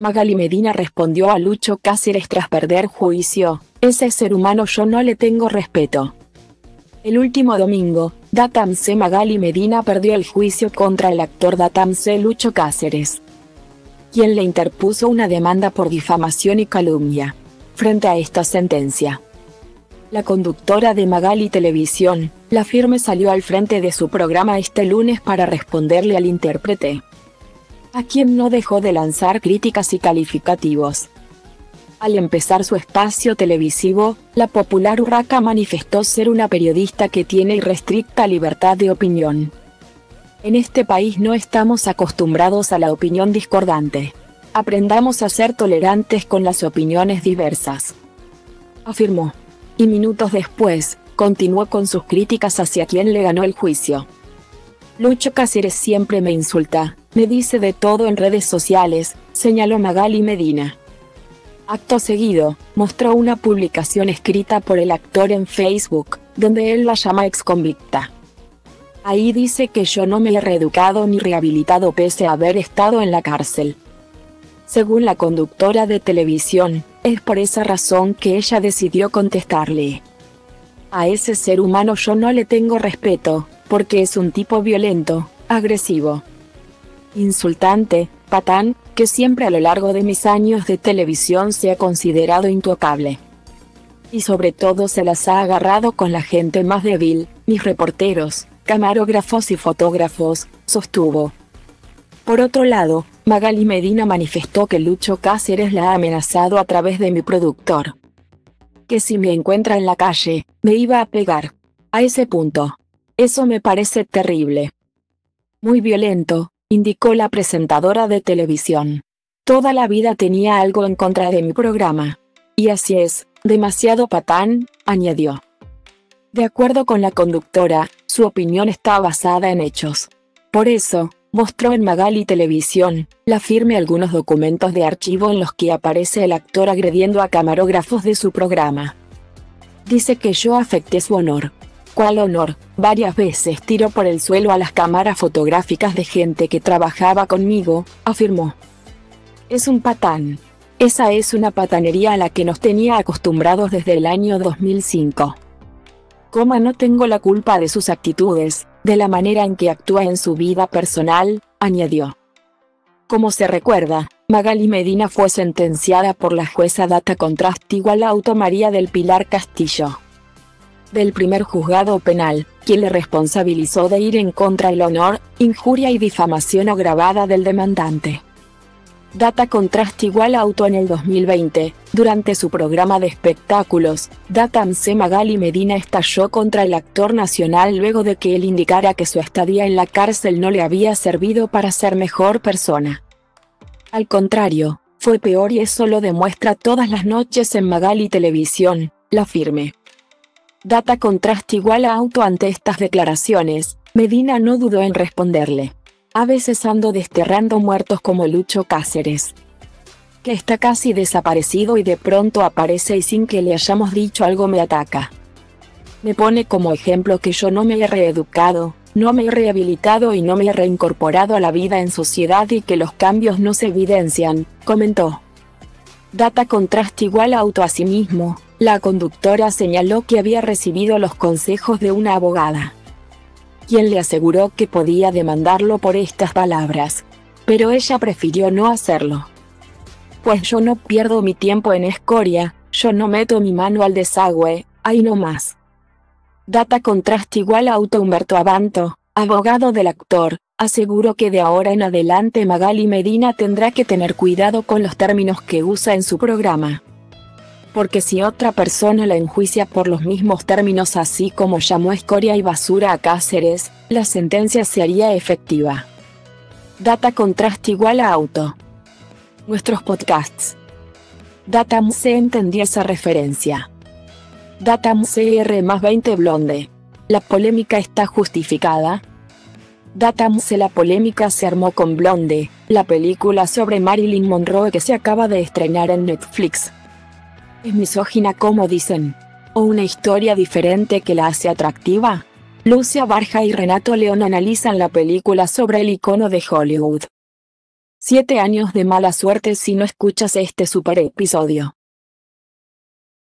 Magali Medina respondió a Lucho Cáceres tras perder juicio, ese ser humano yo no le tengo respeto. El último domingo, Datamse Magali Medina perdió el juicio contra el actor Datamse Lucho Cáceres, quien le interpuso una demanda por difamación y calumnia. Frente a esta sentencia, la conductora de Magali Televisión, la firme salió al frente de su programa este lunes para responderle al intérprete a quien no dejó de lanzar críticas y calificativos. Al empezar su espacio televisivo, la popular Urraca manifestó ser una periodista que tiene irrestricta libertad de opinión. En este país no estamos acostumbrados a la opinión discordante. Aprendamos a ser tolerantes con las opiniones diversas. Afirmó. Y minutos después, continuó con sus críticas hacia quien le ganó el juicio. Lucho Cáceres siempre me insulta, me dice de todo en redes sociales, señaló Magali Medina. Acto seguido, mostró una publicación escrita por el actor en Facebook, donde él la llama exconvicta. Ahí dice que yo no me he reeducado ni rehabilitado pese a haber estado en la cárcel. Según la conductora de televisión, es por esa razón que ella decidió contestarle. A ese ser humano yo no le tengo respeto, porque es un tipo violento, agresivo, insultante, patán, que siempre a lo largo de mis años de televisión se ha considerado intocable. Y sobre todo se las ha agarrado con la gente más débil, mis reporteros, camarógrafos y fotógrafos, sostuvo. Por otro lado, Magali Medina manifestó que Lucho Cáceres la ha amenazado a través de mi productor. Que si me encuentra en la calle, me iba a pegar. A ese punto. Eso me parece terrible. Muy violento, indicó la presentadora de televisión. Toda la vida tenía algo en contra de mi programa. Y así es, demasiado patán, añadió. De acuerdo con la conductora, su opinión está basada en hechos. Por eso, mostró en Magali Televisión, la firme algunos documentos de archivo en los que aparece el actor agrediendo a camarógrafos de su programa. Dice que yo afecté su honor, cual honor, varias veces tiró por el suelo a las cámaras fotográficas de gente que trabajaba conmigo, afirmó. Es un patán. Esa es una patanería a la que nos tenía acostumbrados desde el año 2005. Coma no tengo la culpa de sus actitudes, de la manera en que actúa en su vida personal, añadió. Como se recuerda, Magali Medina fue sentenciada por la jueza Data Contrast igual Auto María del Pilar Castillo del primer juzgado penal, quien le responsabilizó de ir en contra el honor, injuria y difamación agravada del demandante. Data Contrast igual auto en el 2020, durante su programa de espectáculos, Data MC Magali Medina estalló contra el actor nacional luego de que él indicara que su estadía en la cárcel no le había servido para ser mejor persona. Al contrario, fue peor y eso lo demuestra todas las noches en Magali Televisión, la firme. Data contraste igual a auto ante estas declaraciones, Medina no dudó en responderle. A veces ando desterrando muertos como Lucho Cáceres. Que está casi desaparecido y de pronto aparece y sin que le hayamos dicho algo me ataca. Me pone como ejemplo que yo no me he reeducado, no me he rehabilitado y no me he reincorporado a la vida en sociedad y que los cambios no se evidencian, comentó. Data contraste igual auto a sí mismo, la conductora señaló que había recibido los consejos de una abogada, quien le aseguró que podía demandarlo por estas palabras. Pero ella prefirió no hacerlo. Pues yo no pierdo mi tiempo en escoria, yo no meto mi mano al desagüe, ahí no más. Data contraste igual a auto Humberto Abanto, abogado del actor, aseguró que de ahora en adelante Magali Medina tendrá que tener cuidado con los términos que usa en su programa porque si otra persona la enjuicia por los mismos términos así como llamó escoria y basura a Cáceres, la sentencia se haría efectiva. Data contraste igual a auto. Nuestros podcasts. Data se entendió esa referencia. Data R más 20 Blonde. La polémica está justificada. Data la polémica se armó con Blonde, la película sobre Marilyn Monroe que se acaba de estrenar en Netflix. ¿Es misógina como dicen? ¿O una historia diferente que la hace atractiva? Lucia Barja y Renato León analizan la película sobre el icono de Hollywood. 7 años de mala suerte si no escuchas este super episodio.